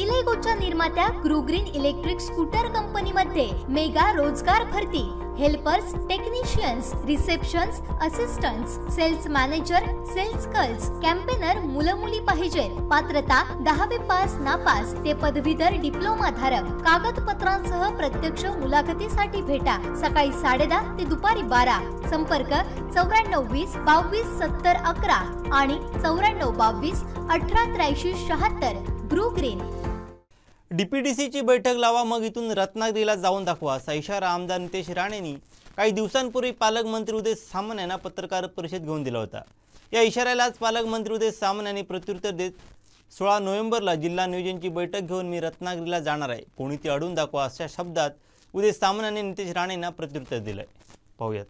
इलेगोच्या निर्मात्या ग्रुग्रीन electric scooter कंपनीमध्ये मेगा रोजगार भरती helpers technicians receptions assistants sales manager sales girls campaigner मुलं मुली पाहिजे. पात्रता दहावी पास नापास ते पदवीधर डिप्लोमा धारक. कागदपत्रांसह प्रत्यक्ष मुलाखतीसाठी भेटा. सकाळी साडेदहा ते दुपारी बारा. संपर्क चौऱ्याण्णव वीस बावीस सत्तर अकरा आणि चौऱ्याण्णव बावीस अठरा त्र्याऐंशी शहात्तर. Bru green. डीपीडीसीची बैठक लावा मग इथून रत्नागिरीला जाऊन दाखवा असा इशारा आमदार नितेश राणेंनी काही दिवसांपूर्वी पालकमंत्री उदय सामंत यांना पत्रकार परिषद घेऊन दिला होता. या इशाऱ्यालाच पालकमंत्री उदय सामंत यांनी प्रत्युत्तर देत सोळा नोव्हेंबरला जिल्हा नियोजनची बैठक घेऊन मी रत्नागिरीला जाणार आहे. कोणी ती अडून दाखवा अशा शब्दात उदय सामंत यांनी नितेश राणेंना प्रत्युत्तर दिलं आहे पाहूयात.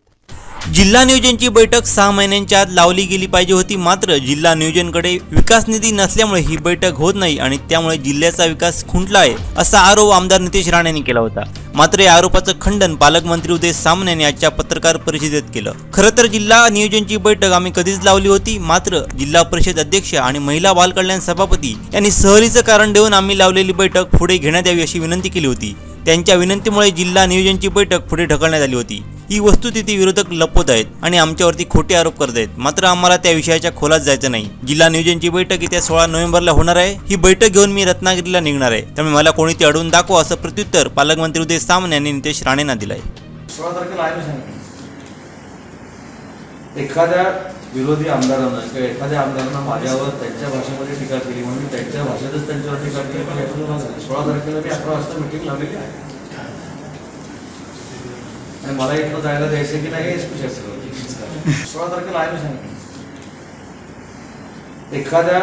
जिल्हा नियोजनची बैठक सहा महिन्यांच्या आत लावली गेली पाहिजे होती. मात्र जिल्हा नियोजनकडे विकास निधी नसल्यामुळे ही बैठक होत नाही आणि त्यामुळे जिल्ह्याचा विकास खुंटला आहे असा आरोप आमदार नितेश राणे यांनी केला होता. मात्र या आरोपाचं खंडन पालकमंत्री उदय सामने यांनी आजच्या पत्रकार परिषदेत केलं. खरं तर जिल्हा नियोजनची बैठक आम्ही कधीच लावली होती. मात्र जिल्हा परिषद अध्यक्ष आणि महिला बाल कल्याण सभापती यांनी सहलीचं कारण देऊन आम्ही लावलेली बैठक पुढे घेण्यात यावी अशी विनंती केली होती. त्यांच्या विनंतीमुळे जिल्हा नियोजनची बैठक पुढे ढकलण्यात आली होती. ही वस्तुस्थिती विरोधक लपवत आहेत आणि आमच्यावरती खोटे आरोप करत आहेत. मात्र आम्हाला त्या विषयाच्या खोलात जायचं नाही. जिल्हा नियोजनची बैठक येत्या सोळा नोव्हेंबरला होणार आहे. ही बैठक घेऊन मी रत्नागिरीला निघणार आहे. त्यामुळे मला कोणी ती अडवून दाखवा असं प्रत्युत्तर पालकमंत्री उदय सामंत यांनी नितेश राणेंना दिलंय. सोळा तारखेला एखाद्या विरोधी आमदारानं किंवा एखाद्या आमदारानं माझ्यावर त्यांच्या भाषेमध्ये टीका केली म्हणून त्यांच्या भाषेतच त्यांच्यावर टीका केली. पण यातून सोळा तारखेला मी अकरा वाजता मिटिंग लावलेली आहे. आणि मला इथं जायला द्यायचं की नाही हे स्पेशल सोळा तारखेला आहे मी सांगितलं एखाद्या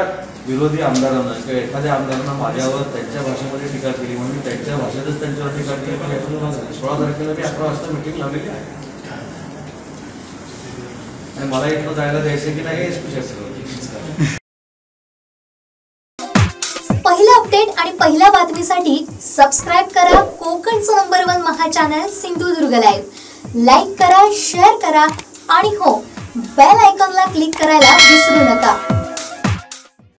विरोधी आमदारानं किंवा एखाद्या आमदारानं माझ्यावर त्यांच्या भाषेमध्ये टीका केली म्हणून मी त्यांच्या भाषेतच त्यांच्यावर टीका केली पण यातून सोळा तारखेला मी अकरा वाजता मिटिंग लावलेली आहे. आणि मला इथं जायला द्यायचं की नाही हेच स्पेशल पहिला अपडेट आणि पहिल्या बातमीसाठी सबस्क्राईब करा कोकणचं नंबर वन महा चॅनल सिंधुदुर्ग लाईव्ह लाईक करा शेअर करा आणि हो बेल आयकॉनला क्लिक करायला विसरू नका.